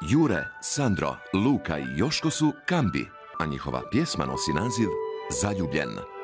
Jure, Sandro, Luka i Joško su Kambi, a njihova pjesma nosi naziv Zaljubljen.